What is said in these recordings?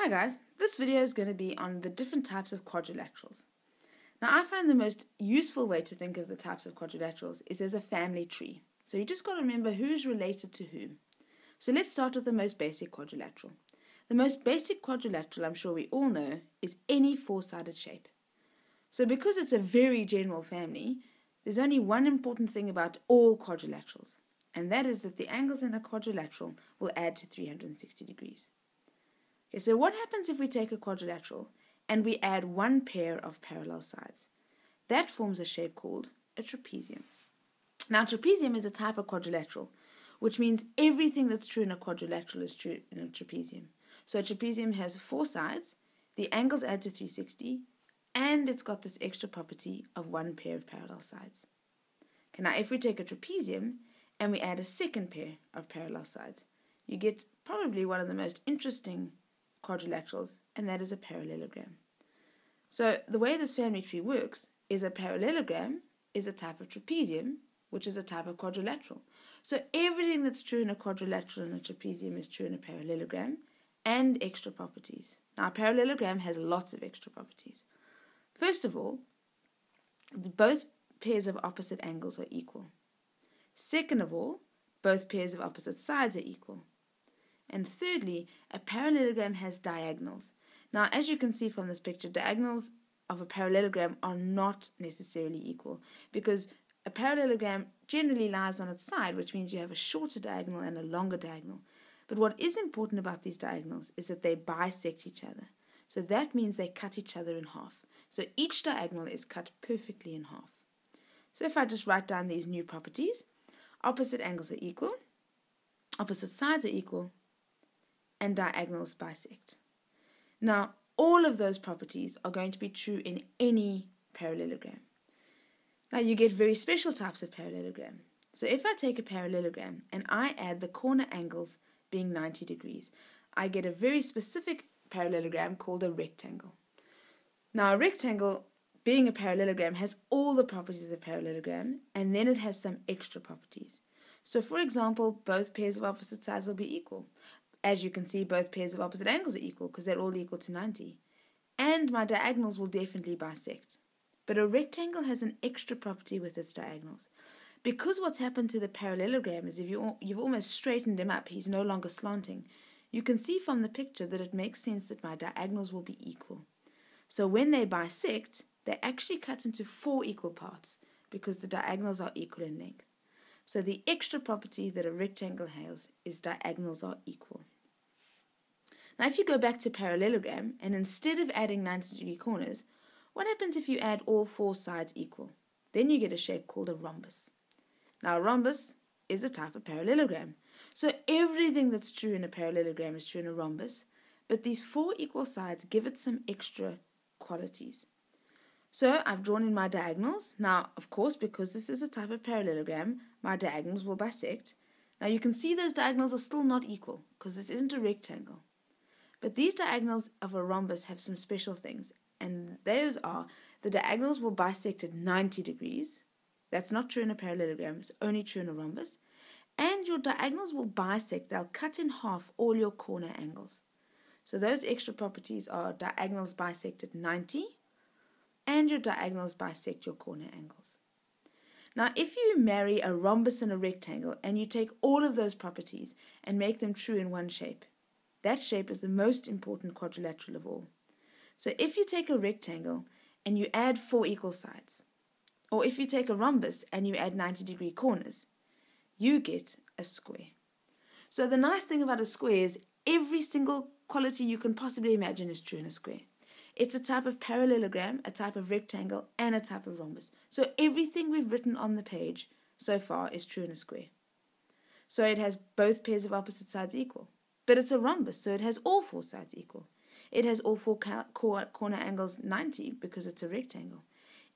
Hi guys, this video is going to be on the different types of quadrilaterals. Now I find the most useful way to think of the types of quadrilaterals is as a family tree. So you just got to remember who's related to whom. So let's start with the most basic quadrilateral. The most basic quadrilateral I'm sure we all know is any four-sided shape. So because it's a very general family, there's only one important thing about all quadrilaterals, and that is that the angles in a quadrilateral will add to 360 degrees. Okay, so what happens if we take a quadrilateral and we add one pair of parallel sides? That forms a shape called a trapezium. Now, trapezium is a type of quadrilateral, which means everything that's true in a quadrilateral is true in a trapezium. So a trapezium has four sides, the angles add to 360, and it's got this extra property of one pair of parallel sides. Okay, now if we take a trapezium and we add a second pair of parallel sides, you get probably one of the most interesting quadrilaterals, and that is a parallelogram. So the way this family tree works is a parallelogram is a type of trapezium, which is a type of quadrilateral. So everything that's true in a quadrilateral and a trapezium is true in a parallelogram, and extra properties. Now, a parallelogram has lots of extra properties. First of all, both pairs of opposite angles are equal. Second of all, both pairs of opposite sides are equal. And thirdly, a parallelogram has diagonals. Now, as you can see from this picture, diagonals of a parallelogram are not necessarily equal because a parallelogram generally lies on its side, which means you have a shorter diagonal and a longer diagonal. But what is important about these diagonals is that they bisect each other. So that means they cut each other in half. So each diagonal is cut perfectly in half. So if I just write down these new properties, opposite angles are equal, opposite sides are equal, and diagonals bisect. Now, all of those properties are going to be true in any parallelogram. Now, you get very special types of parallelogram. So if I take a parallelogram and I add the corner angles being 90 degrees, I get a very specific parallelogram called a rectangle. Now, a rectangle, being a parallelogram, has all the properties of a parallelogram, and then it has some extra properties. So, for example, both pairs of opposite sides will be equal. As you can see, both pairs of opposite angles are equal because they're all equal to 90. And my diagonals will definitely bisect. But a rectangle has an extra property with its diagonals. Because what's happened to the parallelogram is if you, you've almost straightened him up, he's no longer slanting, you can see from the picture that it makes sense that my diagonals will be equal. So when they bisect, they actually cut into four equal parts because the diagonals are equal in length. So the extra property that a rectangle has is diagonals are equal. Now if you go back to parallelogram and instead of adding 90 degree corners, what happens if you add all four sides equal? Then you get a shape called a rhombus. Now a rhombus is a type of parallelogram. So everything that's true in a parallelogram is true in a rhombus, but these four equal sides give it some extra qualities. So I've drawn in my diagonals. Now, of course, because this is a type of parallelogram, my diagonals will bisect. Now you can see those diagonals are still not equal because this isn't a rectangle. But these diagonals of a rhombus have some special things, and those are the diagonals will bisect at 90 degrees. That's not true in a parallelogram, it's only true in a rhombus. And your diagonals will bisect, they'll cut in half all your corner angles. So those extra properties are diagonals bisect at 90 and your diagonals bisect your corner angles. Now, if you marry a rhombus and a rectangle and you take all of those properties and make them true in one shape, that shape is the most important quadrilateral of all. So if you take a rectangle and you add four equal sides, or if you take a rhombus and you add 90 degree corners, you get a square. So the nice thing about a square is every single quality you can possibly imagine is true in a square. It's a type of parallelogram, a type of rectangle, and a type of rhombus. So everything we've written on the page so far is true in a square. So it has both pairs of opposite sides equal. But it's a rhombus, so it has all four sides equal. It has all four corner angles 90 because it's a rectangle.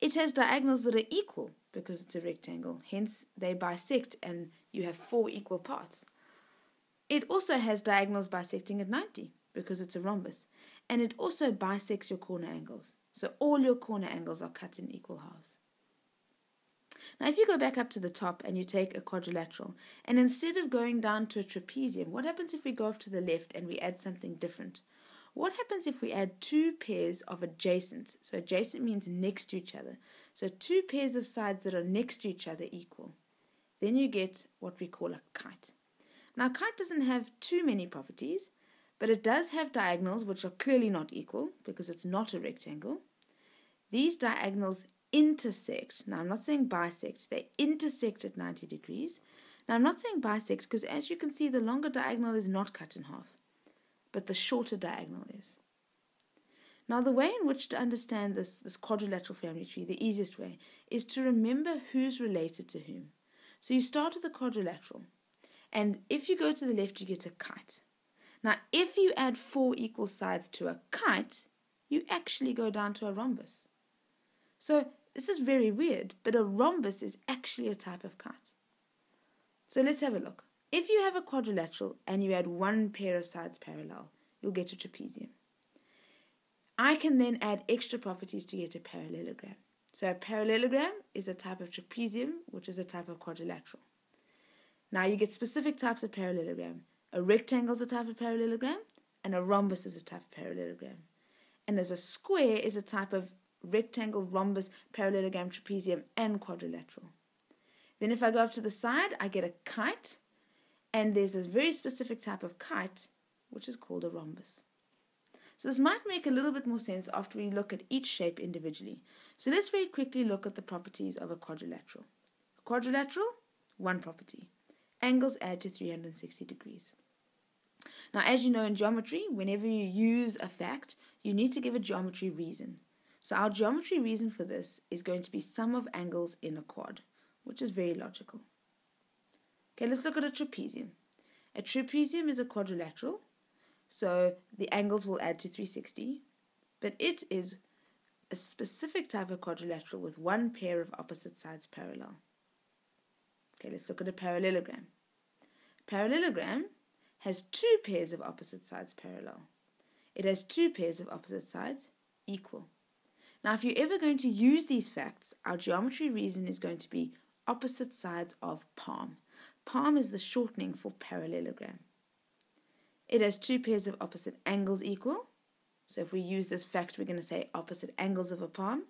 It has diagonals that are equal because it's a rectangle, hence they bisect and you have four equal parts. It also has diagonals bisecting at 90 because it's a rhombus, and it also bisects your corner angles. So all your corner angles are cut in equal halves. Now, if you go back up to the top and you take a quadrilateral, and instead of going down to a trapezium, what happens if we go off to the left and we add something different? What happens if we add two pairs of adjacent? So adjacent means next to each other. So two pairs of sides that are next to each other equal. Then you get what we call a kite. Now, kite doesn't have too many properties, but it does have diagonals which are clearly not equal because it's not a rectangle. These diagonals intersect. Now, I'm not saying bisect, they intersect at 90 degrees. Now, I'm not saying bisect because as you can see, the longer diagonal is not cut in half, but the shorter diagonal is. Now, the way in which to understand this, this quadrilateral family tree, the easiest way, is to remember who's related to whom. So you start with a quadrilateral, and if you go to the left, you get a kite. Now, if you add four equal sides to a kite, you actually go down to a rhombus. So this is very weird, but a rhombus is actually a type of kite. So let's have a look. If you have a quadrilateral and you add one pair of sides parallel, you'll get a trapezium. I can then add extra properties to get a parallelogram. So a parallelogram is a type of trapezium, which is a type of quadrilateral. Now you get specific types of parallelogram. A rectangle is a type of parallelogram, and a rhombus is a type of parallelogram. And as a square is a type of rectangle, rhombus, parallelogram, trapezium, and quadrilateral. Then if I go off to the side, I get a kite, and there's a very specific type of kite, which is called a rhombus. So this might make a little bit more sense after we look at each shape individually. So let's very quickly look at the properties of a quadrilateral. A quadrilateral, one property. Angles add to 360 degrees. Now, as you know in geometry, whenever you use a fact, you need to give a geometry reason. So our geometry reason for this is going to be sum of angles in a quad, which is very logical. Okay, let's look at a trapezium. A trapezium is a quadrilateral, so the angles will add to 360, but it is a specific type of quadrilateral with one pair of opposite sides parallel. Okay, let's look at a parallelogram. Parallelogram has two pairs of opposite sides parallel. It has two pairs of opposite sides equal. Now, if you're ever going to use these facts, our geometry reason is going to be opposite sides of palm. Palm is the shortening for parallelogram. It has two pairs of opposite angles equal. So if we use this fact, we're going to say opposite angles of a palm.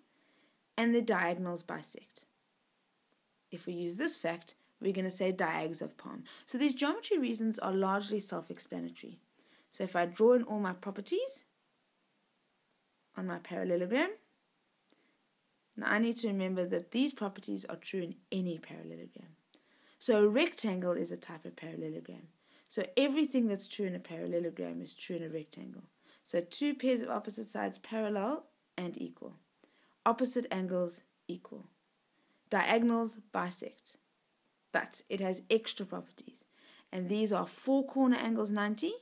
And the diagonals bisect. If we use this fact, we're going to say diags of palm. So these geometry reasons are largely self-explanatory. So if I draw in all my properties on my parallelogram, now I need to remember that these properties are true in any parallelogram. So a rectangle is a type of parallelogram. So everything that's true in a parallelogram is true in a rectangle. So two pairs of opposite sides parallel and equal. Opposite angles equal. Diagonals bisect. But it has extra properties. And these are four corner angles 90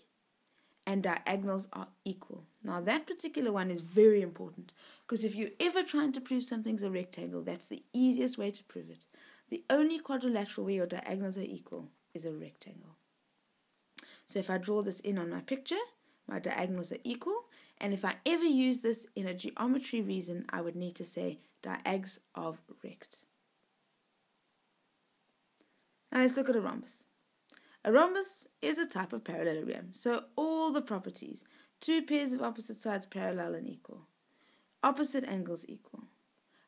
and diagonals are equal. Now that particular one is very important because if you're ever trying to prove something's a rectangle, that's the easiest way to prove it. The only quadrilateral where your diagonals are equal is a rectangle. So if I draw this in on my picture, my diagonals are equal. And if I ever use this in a geometry reason, I would need to say diags of rect. Now let's look at a rhombus. A rhombus is a type of parallelogram, so all the properties, two pairs of opposite sides parallel and equal, opposite angles equal,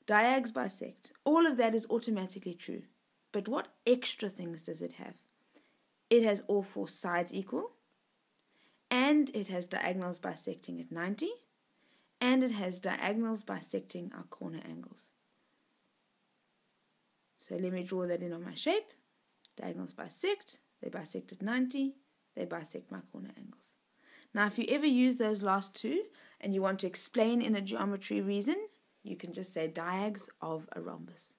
diags bisect, all of that is automatically true. But what extra things does it have? It has all four sides equal, and it has diagonals bisecting at 90, and it has diagonals bisecting our corner angles. So let me draw that in on my shape. Diagonals bisect, they bisect at 90, they bisect my corner angles. Now, if you ever use those last two and you want to explain in a geometry reason, you can just say diags of a rhombus.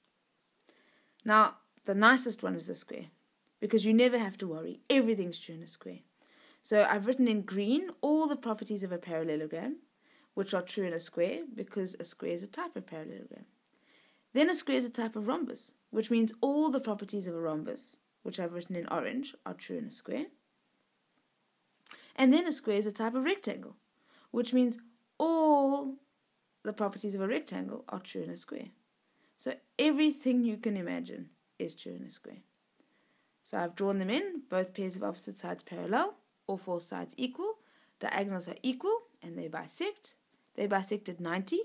Now, the nicest one is a square because you never have to worry. Everything's true in a square. So I've written in green all the properties of a parallelogram, which are true in a square because a square is a type of parallelogram. Then a square is a type of rhombus, which means all the properties of a rhombus, which I've written in orange, are true in a square. And then a square is a type of rectangle, which means all the properties of a rectangle are true in a square. So everything you can imagine is true in a square. So I've drawn them in, both pairs of opposite sides parallel, all four sides equal, diagonals are equal and they bisect. They bisect at 90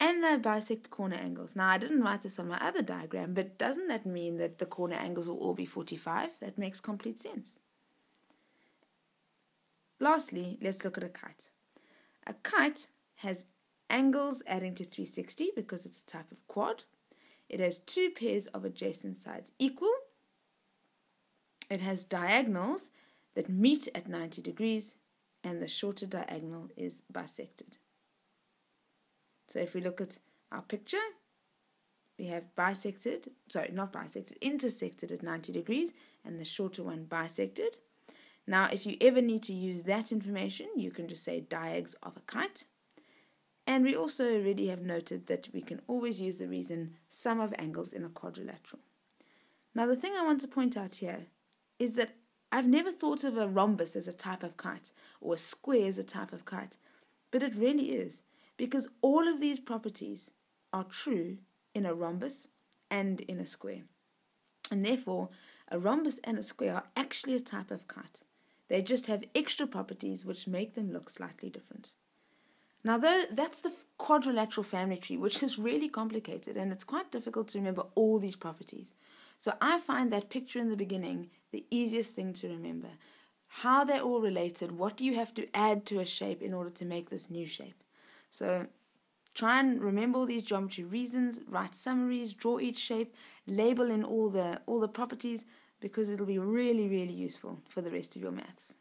and they bisect corner angles. Now, I didn't write this on my other diagram, but doesn't that mean that the corner angles will all be 45? That makes complete sense. Lastly, let's look at a kite. A kite has angles adding to 360 because it's a type of quad. It has two pairs of adjacent sides equal. It has diagonals that meet at 90 degrees and the shorter diagonal is bisected. So if we look at our picture, we have bisected, sorry, not bisected, intersected at 90 degrees, and the shorter one bisected. Now, if you ever need to use that information, you can just say diags of a kite. And we also already have noted that we can always use the reason sum of angles in a quadrilateral. Now, the thing I want to point out here is that I've never thought of a rhombus as a type of kite or a square as a type of kite, but it really is because all of these properties are true in a rhombus and in a square. And therefore, a rhombus and a square are actually a type of kite. They just have extra properties which make them look slightly different. Now, though, that's the quadrilateral family tree, which is really complicated and it's quite difficult to remember all these properties. So I find that picture in the beginning the easiest thing to remember. How they're all related, what do you have to add to a shape in order to make this new shape? So try and remember all these geometry reasons, write summaries, draw each shape, label in all the all the properties because it'll be really really useful for the rest of your maths.